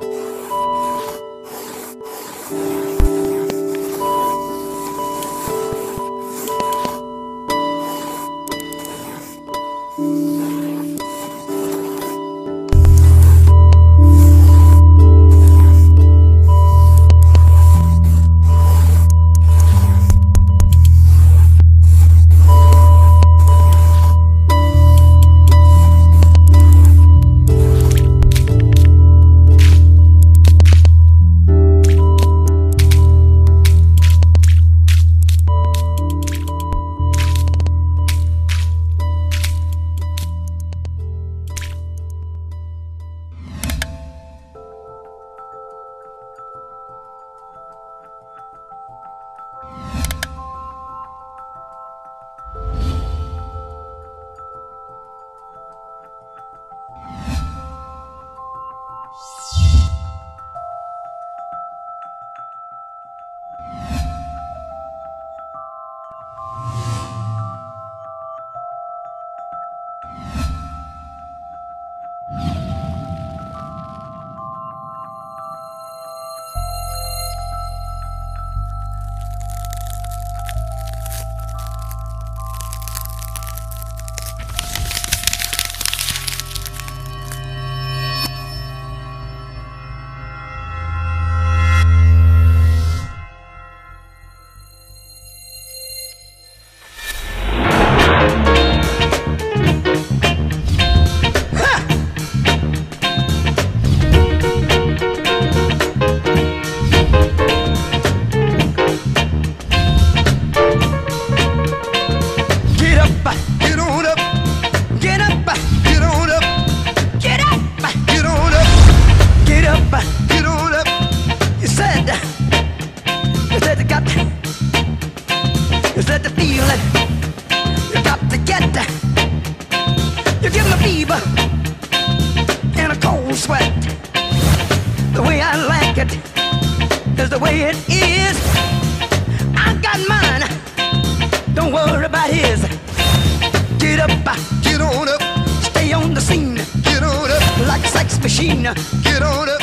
Yeah. Fever and a cold sweat. The way I like it is the way it is. I got mine. Don't worry about his. Get up, get on up, stay on the scene. Get on up, like a sex machine. Get on up,